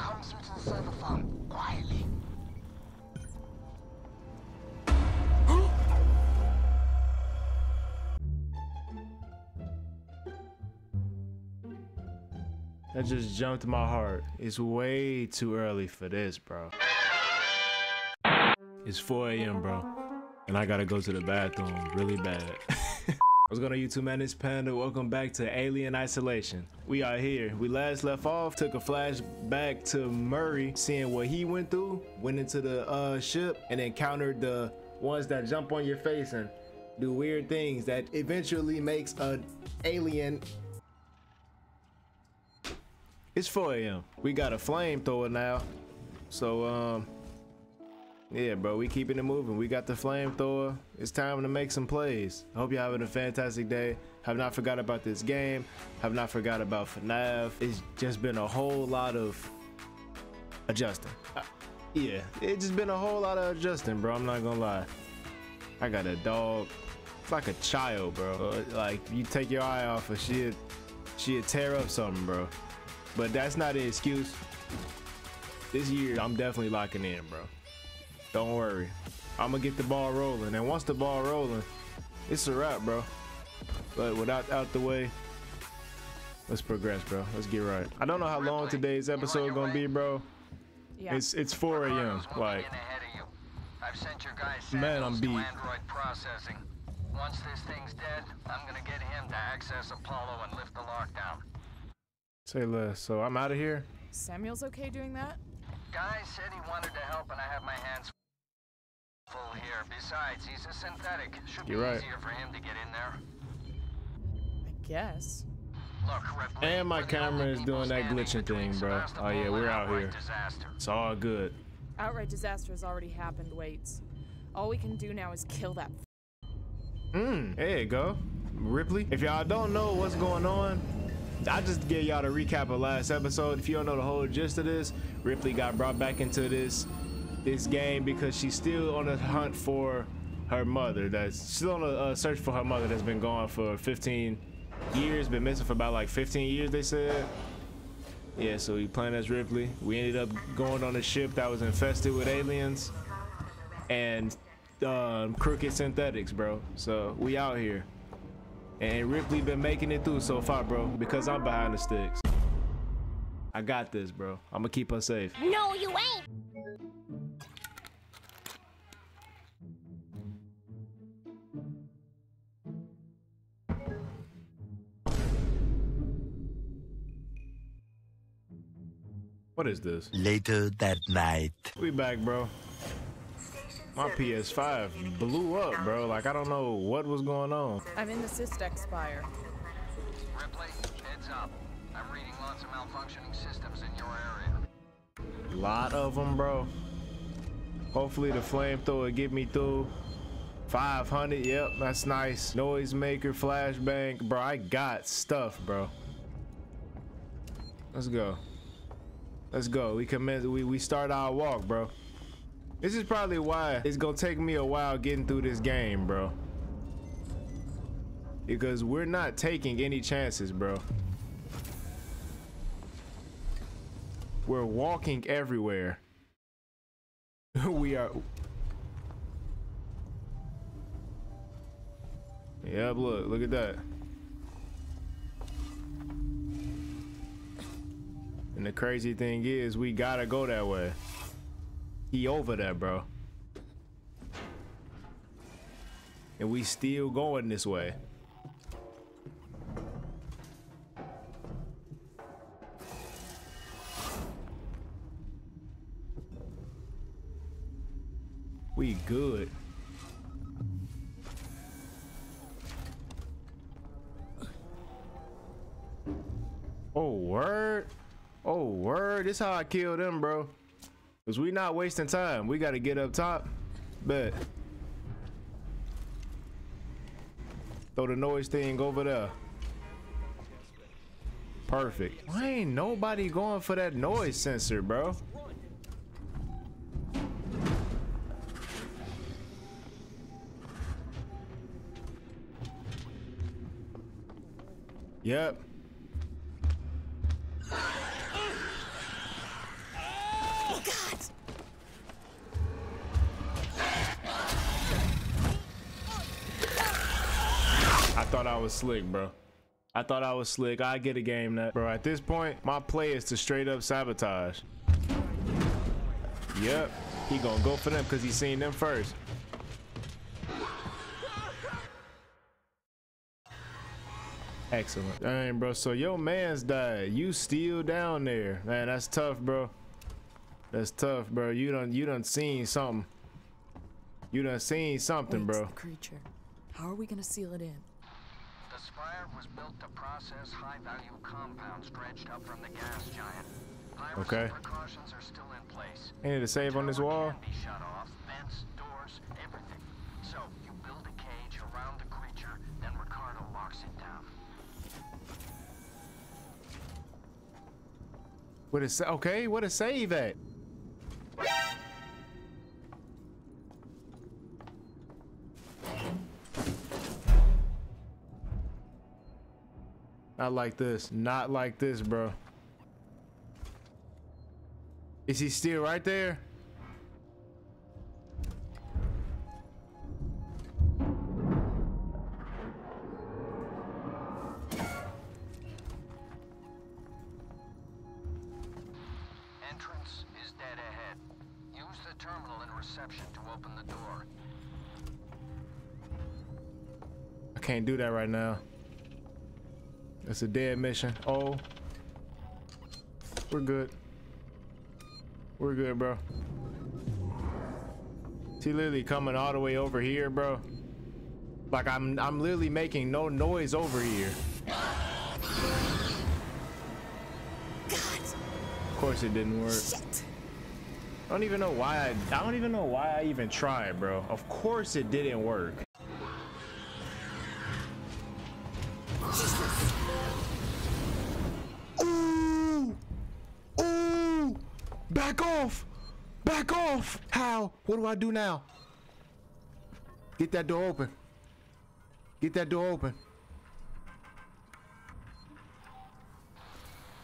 comes through to the server farm quietly. That just jumped my heart. It's way too early for this, bro. It's 4 a.m., bro. And I gotta go to the bathroom really bad. What's going on YouTube man, it's Panda. Welcome back to Alien Isolation. We are here. We last left off, took a flashback to Murray, seeing what he went through, went into the uh, ship and encountered the ones that jump on your face and do weird things that eventually makes an alien it's 4 a.m. We got a flamethrower now. So, um, yeah, bro, we keeping it moving. We got the flamethrower. It's time to make some plays. I hope you're having a fantastic day. Have not forgot about this game. Have not forgot about FNAF. It's just been a whole lot of adjusting. Uh, yeah, it's just been a whole lot of adjusting, bro. I'm not gonna lie. I got a dog. It's like a child, bro. Uh, like you take your eye off of she'd she'd tear up something, bro. But that's not an excuse. This year, I'm definitely locking in, bro. Don't worry. I'm gonna get the ball rolling. And once the ball rolling, it's a wrap, bro. But without out the way, let's progress, bro. Let's get right. I don't know how long today's episode gonna be, bro. Yeah. It's it's 4 a.m. Like, I've sent your guy Man, I'm beat. to Android processing. Once this thing's dead, I'm gonna get him to access Apollo and lift the lockdown. say less. So I'm out of here. Samuels okay doing that? Guy said he wanted to help, and I have my hands full here. Besides, he's a synthetic. Should be You're right. easier for him to get in there. I guess. Look, Ripley, And my camera is doing that glitching thing, bro. Oh, yeah, we're out here. Disaster. It's all good. Outright disaster has already happened, Waits. All we can do now is kill that. Mmm, there you go. Ripley. If y'all don't know what's going on, I just give y'all the recap of last episode. If you don't know the whole gist of this, Ripley got brought back into this this game because she's still on a hunt for her mother. That's still on a search for her mother that's been gone for 15 years, been missing for about like 15 years. They said. Yeah, so we playing as Ripley. We ended up going on a ship that was infested with aliens and um, crooked synthetics, bro. So we out here. And Ripley been making it through so far, bro, because I'm behind the sticks. I got this, bro. I'm gonna keep her safe. No, you ain't. What is this? Later that night. We back, bro. My PS5 blew up, bro. Like I don't know what was going on. I'm in the Systech Spire. Ripley, heads up. I'm reading lots of malfunctioning systems in your area. Lot of them, bro. Hopefully the flamethrower get me through. 500, yep, that's nice. Noisemaker, flashbang, bro. I got stuff, bro. Let's go. Let's go. We commence. We we start our walk, bro. This is probably why it's gonna take me a while getting through this game, bro. Because we're not taking any chances, bro. We're walking everywhere. we are. Yep, look, look at that. And the crazy thing is, we gotta go that way. He over there, bro. And we still going this way. We good. This how I kill them, bro. Cause we not wasting time. We gotta get up top. Bet. Throw the noise thing over there. Perfect. Why ain't nobody going for that noise sensor, bro? Yep. Thought I was slick, bro. I thought I was slick. I get a game that, bro. At this point, my play is to straight up sabotage. Yep, he gonna go for them because he seen them first. Excellent. Dang, bro. So your man's died. You still down there, man. That's tough, bro. That's tough, bro. You done you done seen something. You done seen something, Waits bro. creature. How are we gonna seal it in? Was built to process high-value compounds dredged up from the gas giant. Piracy Okay. precautions are still in place. Ain't it a save on this wall? Can be shut off, vents, doors, everything. So you build a cage around the creature, then Ricardo locks it down. What is okay? What a save at? Not like this. Not like this, bro. Is he still right there? Entrance is dead ahead. Use the terminal in reception to open the door. I can't do that right now. It's a dead mission. Oh. We're good. We're good, bro. He literally coming all the way over here, bro. Like I'm I'm literally making no noise over here. Of course it didn't work. I don't even know why I I don't even know why I even tried, bro. Of course it didn't work. Back off! Back off! How? What do I do now? Get that door open. Get that door open.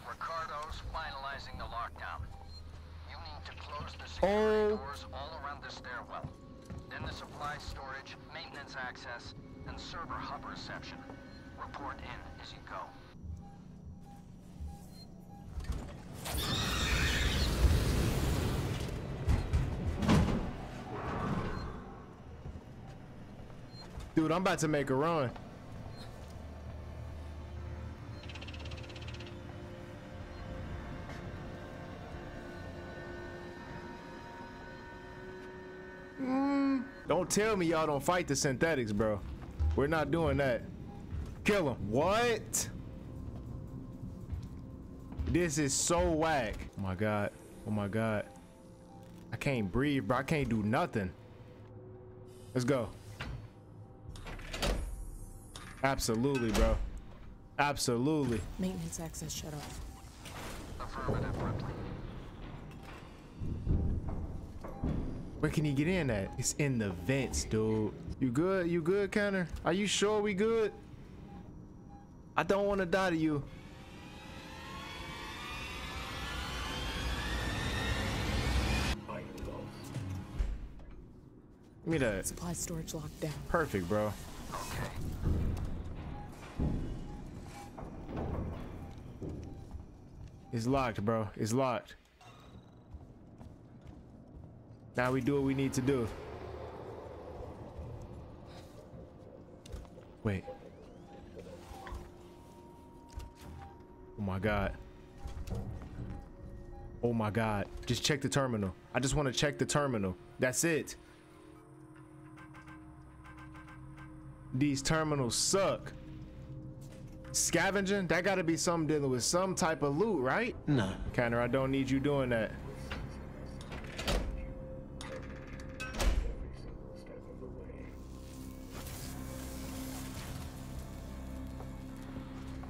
Ricardo's finalizing the lockdown. You need to close the security Oh. doors all around the stairwell. Then the supply storage, maintenance access, and server hub reception. Report in as you go. Dude, I'm about to make a run. Mm, don't tell me y'all don't fight the synthetics, bro. We're not doing that. Kill him. What? This is so whack. Oh my god. Oh my god. I can't breathe, bro. I can't do nothing. Let's go. Absolutely, bro. Absolutely. Maintenance access shut off. Affirmative, Ripley. Where can he get in at? It's in the vents, dude. You good? You good, Kenner? Are you sure we good? I don't want to die to you. Give me that. Supply storage locked down. Perfect, bro. Okay. It's locked, bro. It's locked. Now we do what we need to do. Wait. Oh my god. Oh my god. Just check the terminal. I just want to check the terminal. That's it. These terminals suck. Scavenging? That gotta be something dealing with some type of loot, right? No. Counter, I don't need you doing that.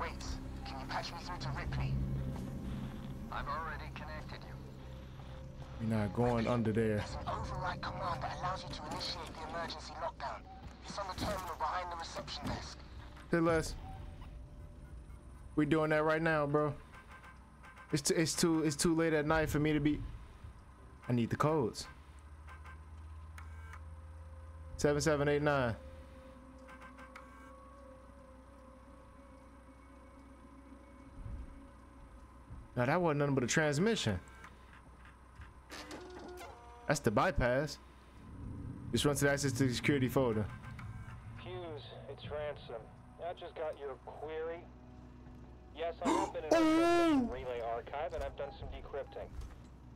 Wait, can you patch me through to Ripley? I've already connected you. You're not going under there. There's an override command that allows you to initiate the emergency lockdown. It's on the terminal behind the reception desk. Hey, Les. We doing that right now, bro. It's too, it's too it's too late at night for me to be. I need the codes. 7789. Now that wasn't nothing but a transmission. That's the bypass. Just run to access to the security folder. Hughes, it's Ransom. I just got your query. Yes, I'm up in an transmission relay archive and I've done some decrypting.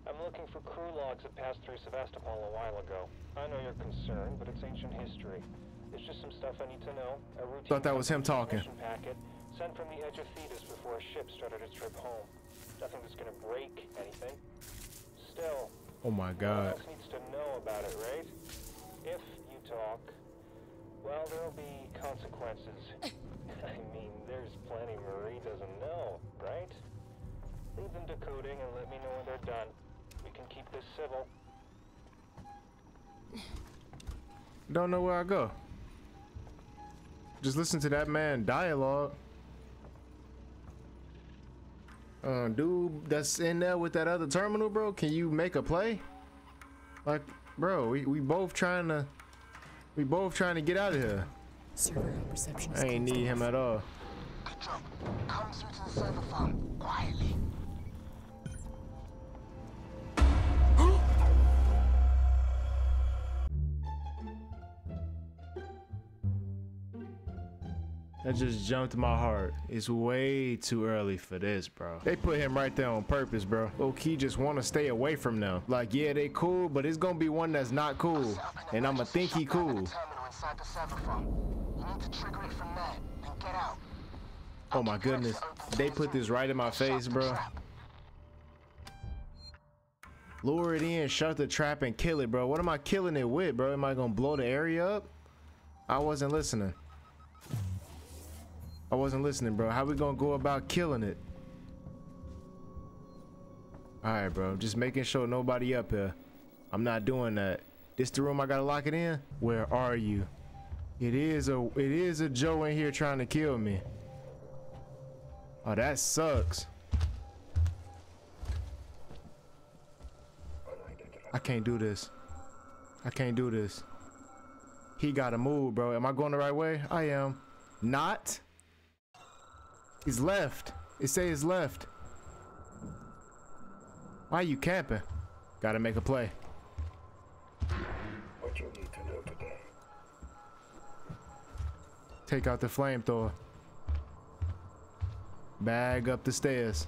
I'm looking for crew logs that passed through Sevastopol a while ago. I know you're concerned, but it's ancient history. There's just some stuff I need to know. A routine Thought that was him talking. Packet sent from the edge of Thedus before a ship started its trip home. Nothing that's gonna break anything. Still, Oh my no god. else needs to know about it, right? If you talk, well, there'll be consequences. I mean, there's plenty Marie doesn't know, right? Leave them decoding and let me know when they're done. We can keep this civil. Don't know where I go. Just listen to that man dialogue. Uh, dude, that's in there with that other terminal, bro. Can you make a play? Like, bro, we, we both trying to, we both trying to get out of here. Server reception I ain't need him at all. Good job. Come through to the server farm, quietly. That just jumped my heart. It's way too early for this, bro. They put him right there on purpose, bro. Low-key just want to stay away from them. Like, yeah, they cool, but it's gonna be one that's not cool. Set up an And I'ma think he cool. to. Oh my goodness. They put this right in my face, bro. Lure it in, shut the trap, and kill it, bro. What am I killing it with, bro? Am I gonna blow the area up? I wasn't listening. I wasn't listening, bro. How we gonna go about killing it? Alright, bro. Just making sure nobody up here. I'm not doing that. This the room I gotta lock it in? Where are you? It is a it is a Joe in here trying to kill me. Oh, that sucks. I can't do this. I can't do this. He gotta move, bro. Am I going the right way? I am. Not. He's left. They say he's left. Why you camping? Gotta make a play. What you need to know today. Take out the flamethrower. Bag up the stairs.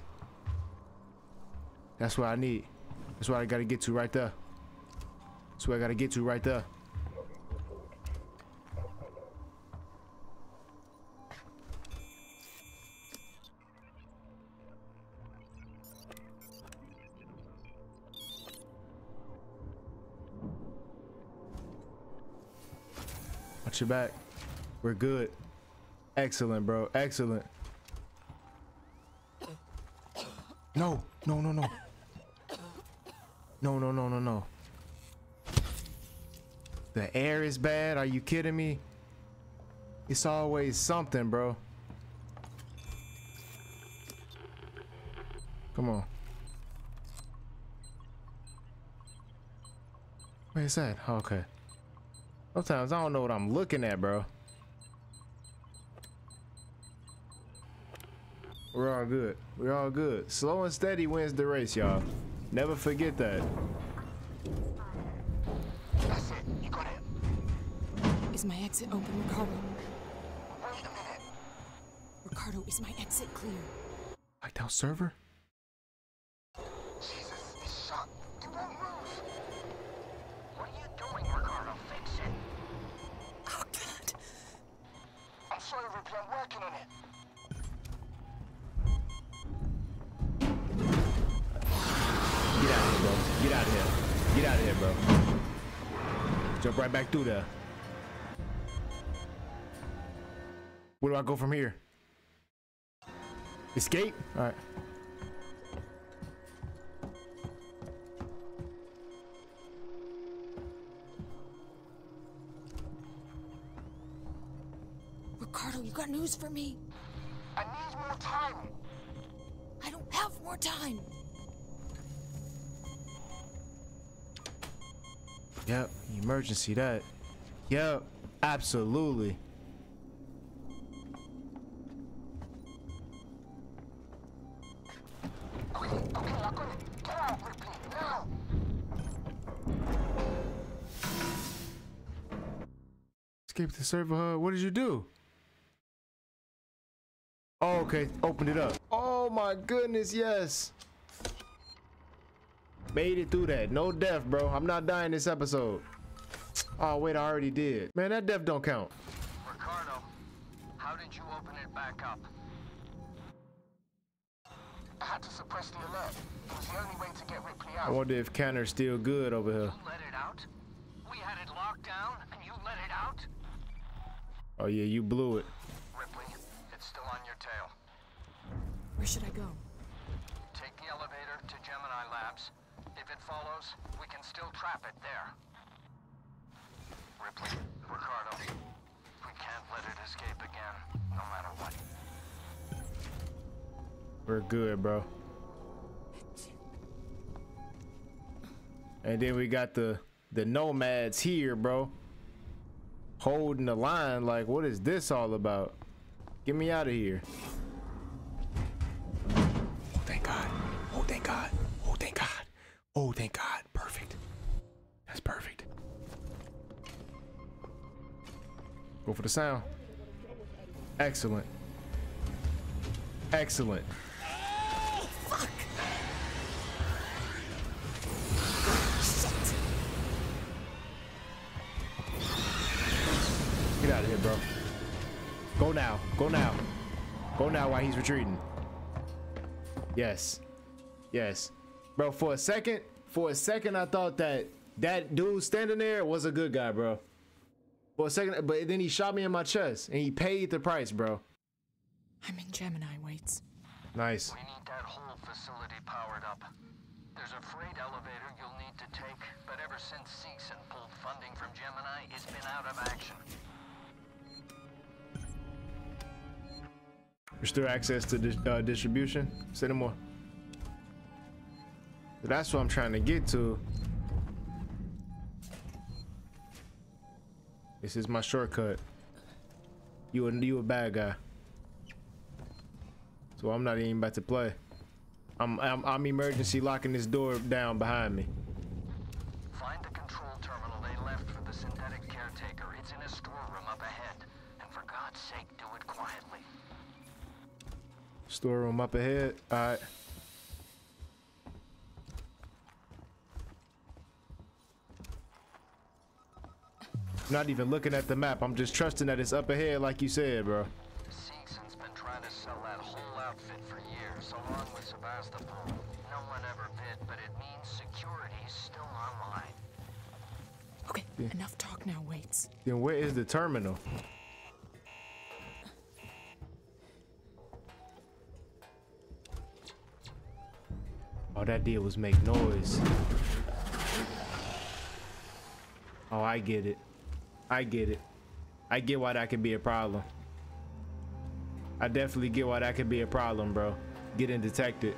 That's what I need. That's what I gotta get to right there. That's what I gotta get to right there. Watch your back. We're good. Excellent, bro. Excellent. No, no, no, no. No, no, no, no, no. The air is bad. Are you kidding me? It's always something, bro. Come on. Where's that? Oh, okay. Sometimes I don't know what I'm looking at, bro. We're all good. We're all good. Slow and steady wins the race, y'all. Never forget that. That's it. You got it. Is my exit open, Ricardo? Wait a minute. Ricardo, is my exit clear? Like down server? Right back through there. Where do I go from here? Escape? All right. Ricardo, you got news for me? I need more time. I don't have more time. Yep, emergency that. Yep, absolutely. Okay, okay, I got it. Get out, Ripley, now! Escape the server hub. What did you do? Oh, okay. Opened it up. Oh my goodness, yes. Made it through that. No death, bro. I'm not dying this episode. Oh, wait, I already did. Man, that death don't count. Ricardo, how did you open it back up? I had to suppress the alert. It was the only way to get Ripley I wonder if Canner's still good over here. You let it out? We had it locked down, and you let it out? Oh, yeah, you blew it. Ripley, it's still on your tail. Where should I go? Take the elevator to Gemini Labs. If it follows, we can still trap it there. Ripley, Ricardo, we can't let it escape again, no matter what. We're good, bro. And then we got the the nomads here, bro. Holding the line like what is this all about? Get me out of here. For the sound. Excellent. Excellent. Get out of here, bro. Go now. Go now. Go now while he's retreating. Yes. Yes. Bro, for a second, for a second, I thought that that dude standing there was a good guy, bro. For a second, but then he shot me in my chest and he paid the price, bro. I'm in Gemini, Waits. Nice. We need that whole facility powered up. There's a freight elevator you'll need to take, but ever since Seegson pulled funding from Gemini, it's been out of action. Restore access to dis- uh, distribution. Say no more. That's what I'm trying to get to. This is my shortcut. You a you a bad guy. So I'm not even about to play. I'm I'm, I'm emergency locking this door down behind me. Find the control terminal they left for the synthetic caretaker. It's in a storeroom up ahead. And for God's sake, do it quietly. Storeroom up ahead. All Not even looking at the map. I'm just trusting that it's up ahead, like you said, bro. Seegson's been trying to sell that whole outfit for years, along with Sevastopol. No one ever bid, but it means security's still online. Okay, enough talk now, Waits. Then where is the terminal? All that did was make noise. Oh, I get it. I get it. I get why that could be a problem. I definitely get why that could be a problem, bro. Getting detected.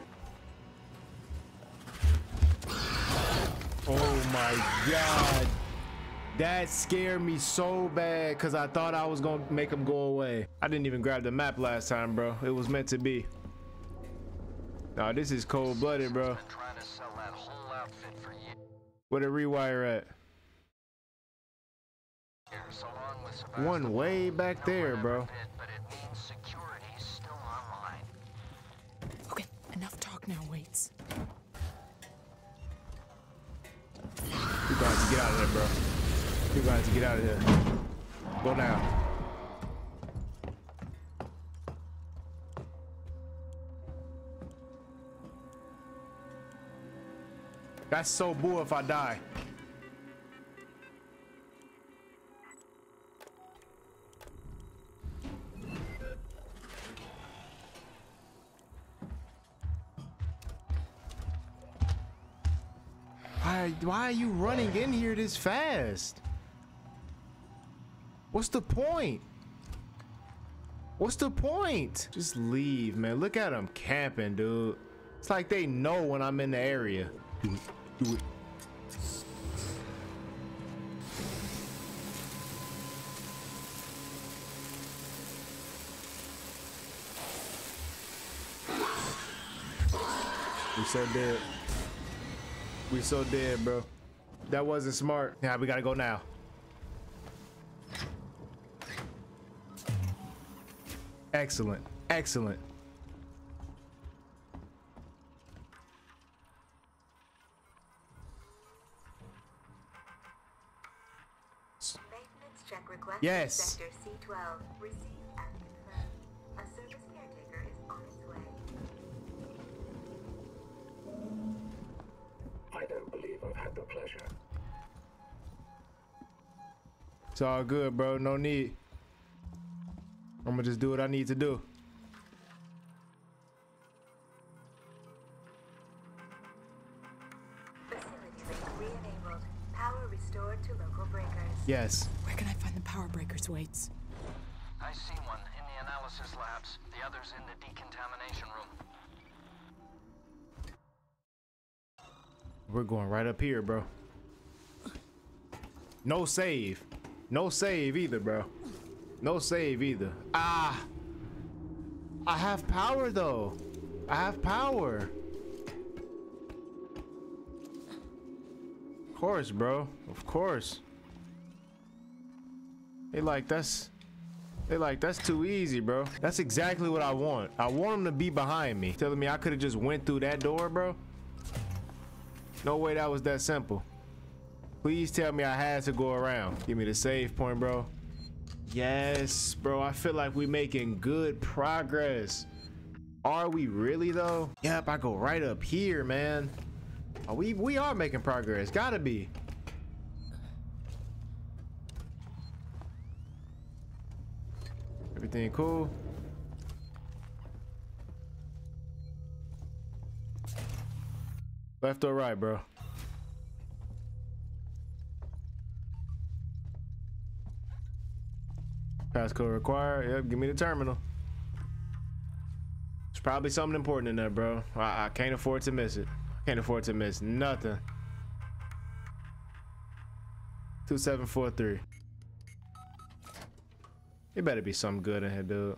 Oh my god. That scared me so bad because I thought I was gonna make him go away. I didn't even grab the map last time, bro. It was meant to be. Nah, this is cold blooded, bro. Been trying to sell that whole outfit for years, Where the rewire at? One way back there, bro. ever but it means security's still online. Okay, enough talk now, Waits. You gonna get out of there, bro. You gonna get out of here. Go now. That's so boo if I die. why are you running in here this fast? What's the point? What's the point? Just leave, man. Look at them camping, dude. It's like they know when I'm in the area. Do it, do it. You so dead. We so dead, bro. That wasn't smart. Now we gotta go now. Excellent. Excellent. Maintenance check request Yes. It's all good, bro. No need. I'm gonna just do what I need to do. Facility link re-enabled. Power restored to local breakers. Yes. Where can I find the power breakers, Waits? I see one in the analysis labs, the others in the decontamination room. We're going right up here, bro. No save. No save either, bro. No save either. Ah. I have power though. I have power. Of course, bro. Of course. They like that's they like that's too easy, bro. That's exactly what I want. I want them to be behind me. Telling me I could have just went through that door, bro. No way that was that simple. Please tell me I had to go around. Give me the save point, bro. Yes, bro. I feel like we're making good progress. Are we really though? Yep, I go right up here, man. Oh, we we are making progress. Gotta be. Everything cool? Left or right, bro? Passcode required. Yep, give me the terminal. There's probably something important in there, bro. I, I can't afford to miss it. Can't afford to miss nothing. 2743. It better be something good in here, dude.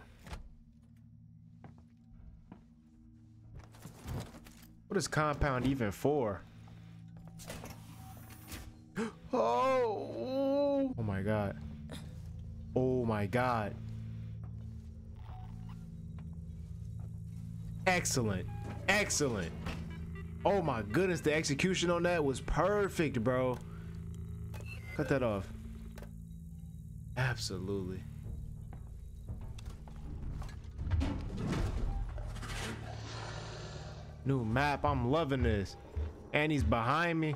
What is compound even for? oh! Oh my god. My god. Excellent. Excellent. Oh my goodness, the execution on that was perfect, bro. Cut that off. Absolutely. New map, I'm loving this. And he's behind me.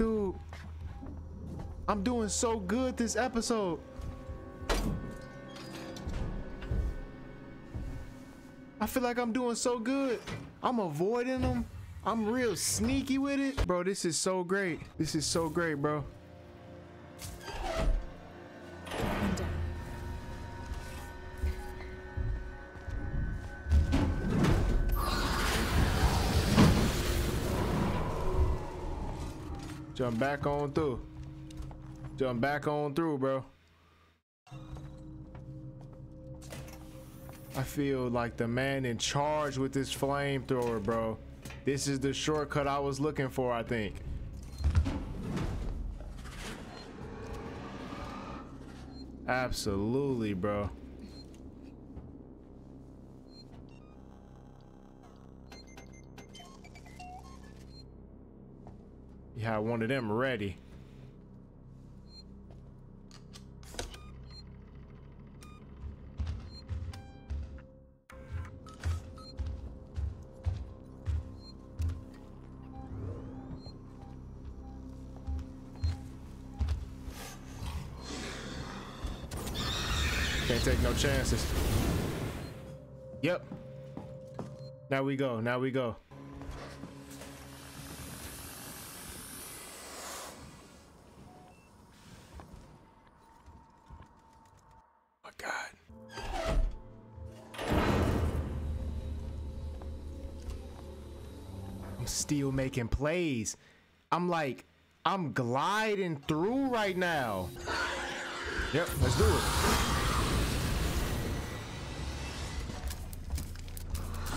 Dude, I'm doing so good this episode. I feel like I'm doing so good. I'm avoiding them. I'm real sneaky with it. Bro, this is so great. This is so great, bro. Jump back on through. Jump back on through, bro. I feel like the man in charge with this flamethrower, bro. This is the shortcut I was looking for, I think. Absolutely, bro. You had one of them ready. Can't take no chances. Yep. Now we go. Now we go. Making plays. I'm like I'm gliding through right now. Yep, let's do it.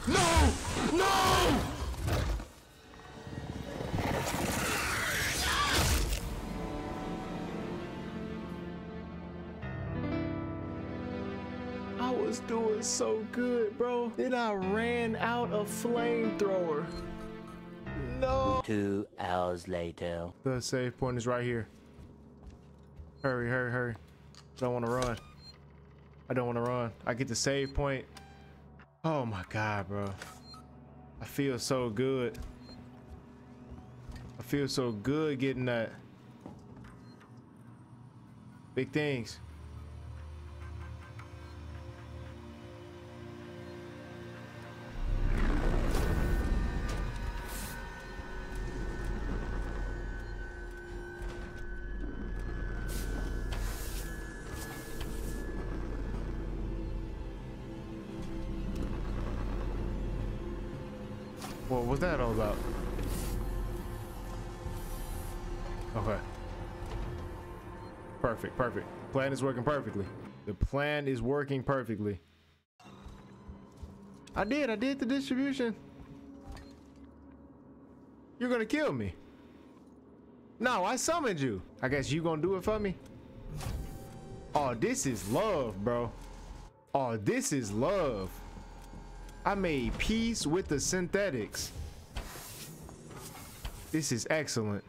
No! No! I was doing so good, bro. Then I ran out of flamethrower. No. Two hours later. The save point is right here. Hurry, hurry, hurry. Don't want to run. I don't want to run. I get the save point. Oh my god, bro. I feel so good. I feel so good getting that. Big things. What was that all about? Okay. Perfect, perfect. Plan is working perfectly. The plan is working perfectly. I did, I did the distribution. You're gonna kill me. No, I summoned you. I guess you gonna do it for me? Oh, this is love, bro. Oh, this is love. I made peace with the synthetics. This is excellent.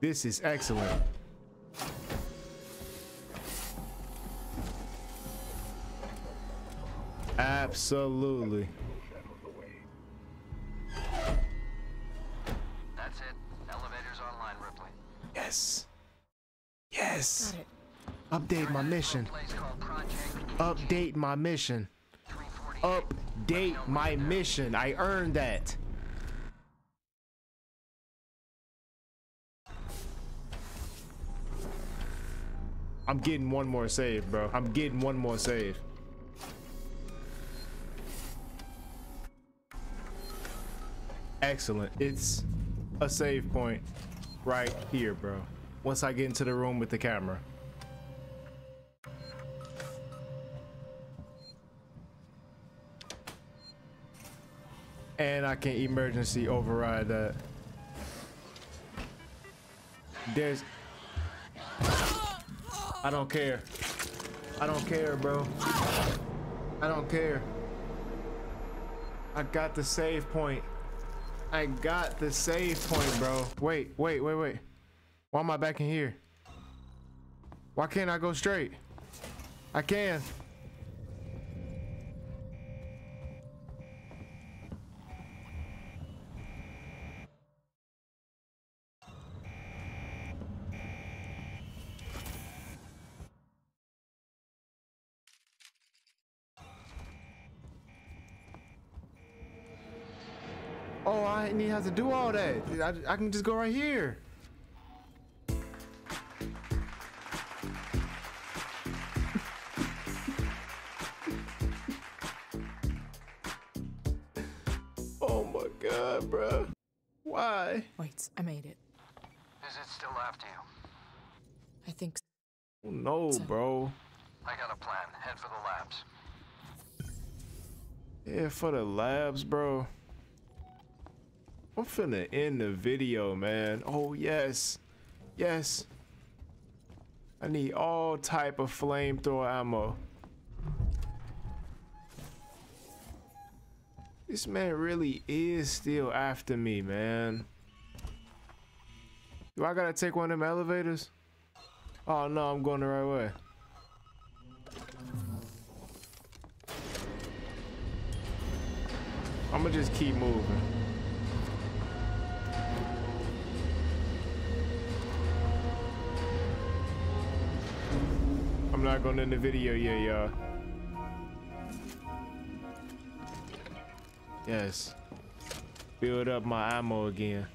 This is excellent. Absolutely. That's it. Elevators online, Ripley. Yes. Yes. Got it. Update my mission. Update my mission. Update my mission. I earned that. I'm getting one more save, bro. I'm getting one more save. Excellent. It's a save point right here, bro. Once I get into the room with the camera. And I can emergency override that. There's. I don't care. I don't care, bro. I don't care. I got the save point. I got the save point, bro. Wait, wait, wait, wait. Why am I back in here? Why can't I go straight? I can. Have to do all that. I, I can just go right here. oh my god, bro. Why? Wait, I made it. Is it still after you? I think. Oh, no, bro. I got a plan. Head for the labs. Yeah, for the labs, bro. I'm finna end the video, man. Oh, yes. Yes. I need all type of flamethrower ammo. This man really is still after me, man. Do I gotta take one of them elevators? Oh no, I'm going the right way. I'm gonna just keep moving. Not going to end the video yet, y'all. Yes. Build up my ammo again.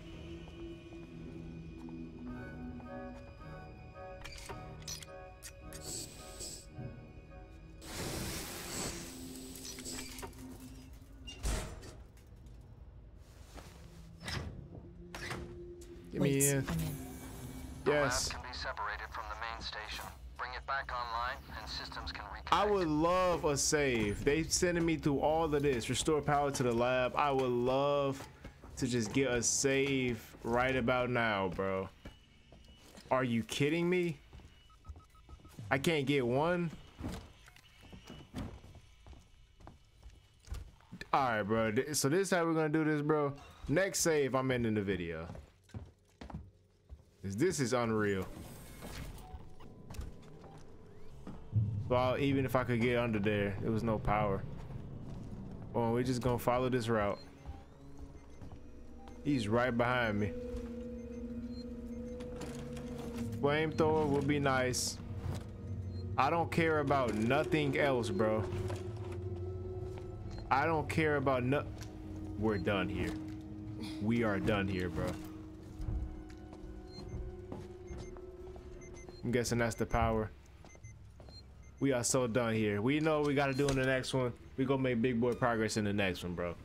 I would love a save. They sending me through all of this. Restore power to the lab. I would love to just get a save right about now, bro. Are you kidding me? I can't get one. All right, bro. So this is how we're gonna do this, bro. Next save, I'm ending the video. This is unreal. Well, even if I could get under there, there was no power. Oh, we're just gonna follow this route. He's right behind me. Flamethrower would be nice. I don't care about nothing else, bro. I don't care about no. We're done here. We are done here, bro. I'm guessing that's the power. We are so done here. We know what we gotta do in the next one. We gonna make big boy progress in the next one, bro.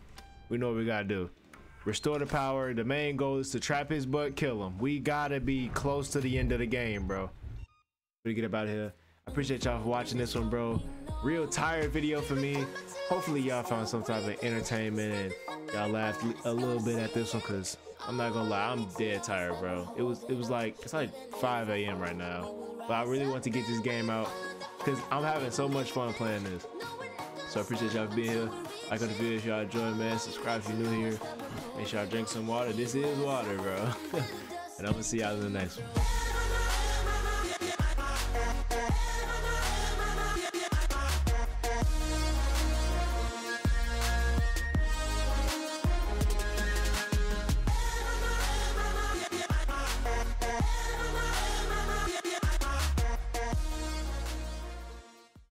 We know what we gotta do. Restore the power. The main goal is to trap his butt, kill him. We gotta be close to the end of the game, bro. We get about here. I appreciate y'all for watching this one, bro. Real tired video for me. Hopefully y'all found some type of entertainment and y'all laughed a little bit at this one, cause I'm not gonna lie, I'm dead tired, bro. It was it was like it's like 5 a.m. right now, but I really want to get this game out, cause I'm having so much fun playing this. So I appreciate y'all being here. Like on the video if y'all enjoying, man. Subscribe if you're new here. Make sure y'all drink some water. This is water, bro. and I'm gonna see y'all in the next one.